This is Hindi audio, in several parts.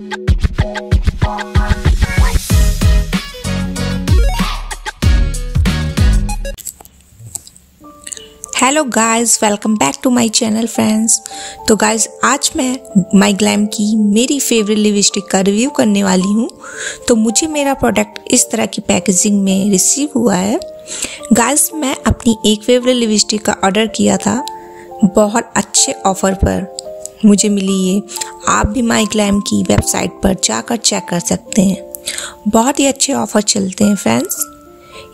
Hello guys welcome back to my channel friends तो गाइस आज मैं माय ग्लैम की मेरी फेवरेट लिपस्टिक का रिव्यू करने वाली हूँ। तो मुझे मेरा प्रोडक्ट इस तरह की पैकेजिंग में रिसीव हुआ है। गाइस मैं अपनी एक फेवरेट लिपस्टिक का ऑर्डर किया था। बहुत अच्छे ऑफ़र पर। मुझे मिली ये। आप भी माई ग्लैम की वेबसाइट पर जाकर चेक कर सकते हैं। बहुत ही अच्छे ऑफ़र चलते हैं फ्रेंड्स।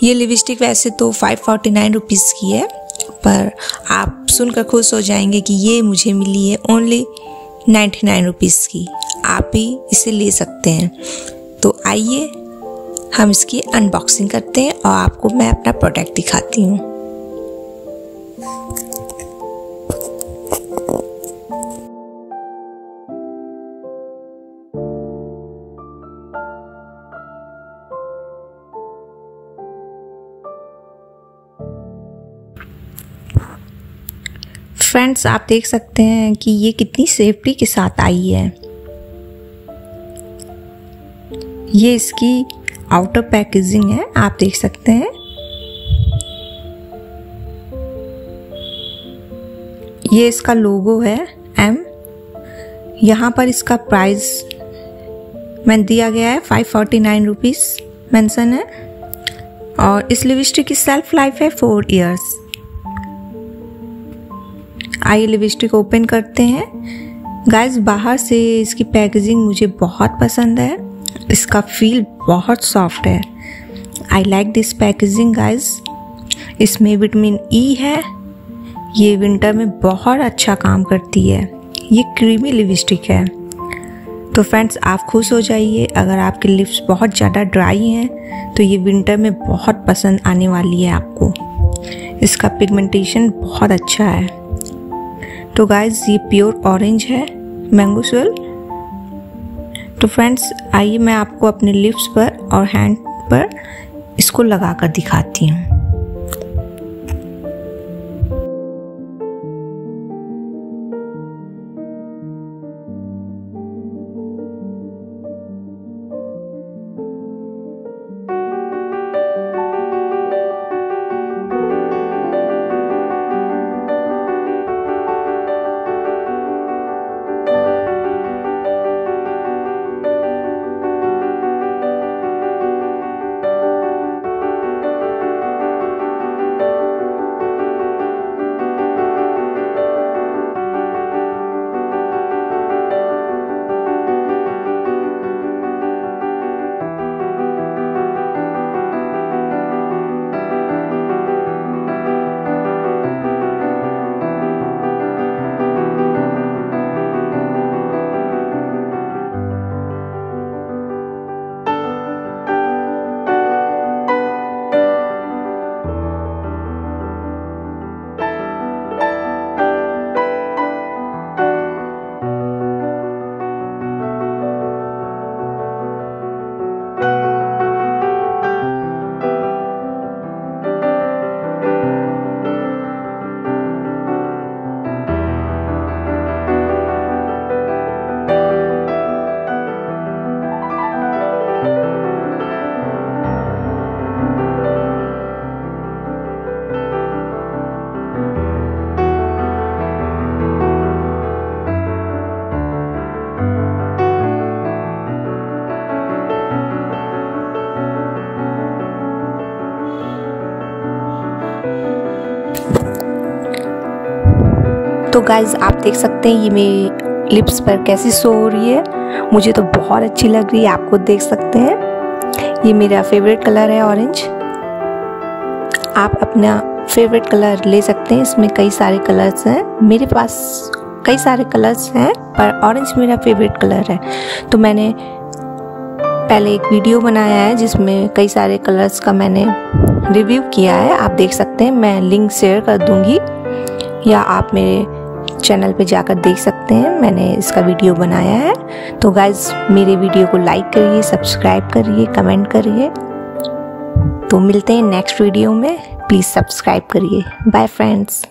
ये लिपस्टिक वैसे तो फाइव फोर्टी नाइन रुपीज़ की है, पर आप सुनकर खुश हो जाएँगे कि ये मुझे मिली है ओनली नाइन्टी नाइन रुपीज़ की। आप भी इसे ले सकते हैं। तो आइए, हम इसकी अनबॉक्सिंग करते हैं और आपको मैं अपना प्रोडक्ट दिखाती हूँ। फ्रेंड्स आप देख सकते हैं कि ये कितनी सेफ्टी के साथ आई है। ये इसकी आउटर पैकेजिंग है, आप देख सकते हैं। ये इसका लोगो है एम यहाँ पर इसका प्राइस मैंने दिया गया है five forty nine rupees mention है। और इस लिपस्टिक की सेल्फ लाइफ है फोर इयर्स आइए लिपस्टिक ओपन करते हैं। गाइस बाहर से इसकी पैकेजिंग मुझे बहुत पसंद है। इसका फील बहुत सॉफ्ट है। I like this packaging guys इसमें विटामिन ई e है। ये विंटर में बहुत अच्छा काम करती है। ये क्रीमी लिपस्टिक है। तो फ्रेंड्स आप खुश हो जाइए। अगर आपके लिप्स बहुत ज़्यादा ड्राई हैं तो ये विंटर में बहुत पसंद आने वाली है आपको। इसका पिगमेंटेशन बहुत अच्छा है। तो गाइस ये प्योर ऑरेंज है मैंगो स्वेल तो फ्रेंड्स आइए मैं आपको अपने लिप्स पर और हैंड पर इसको लगा कर दिखाती हूँ। तो गाइज़ आप देख सकते हैं ये मेरी लिप्स पर कैसी शो हो रही है। मुझे तो बहुत अच्छी लग रही है आपको देख सकते हैं। ये मेरा फेवरेट कलर है ऑरेंज आप अपना फेवरेट कलर ले सकते हैं, इसमें कई सारे कलर्स हैं। मेरे पास कई सारे कलर्स हैं, पर ऑरेंज मेरा फेवरेट कलर है। तो मैंने पहले एक वीडियो बनाया है, जिसमें कई सारे कलर्स का मैंने रिव्यू किया है। आप देख सकते हैं, मैं लिंक शेयर कर दूँगी, या आप मेरे चैनल पे जाकर देख सकते हैं। मैंने इसका वीडियो बनाया है। तो गाइज़ मेरे वीडियो को लाइक करिए सब्सक्राइब करिए कमेंट करिए। तो मिलते हैं नेक्स्ट वीडियो में। प्लीज़ सब्सक्राइब करिए। Bye friends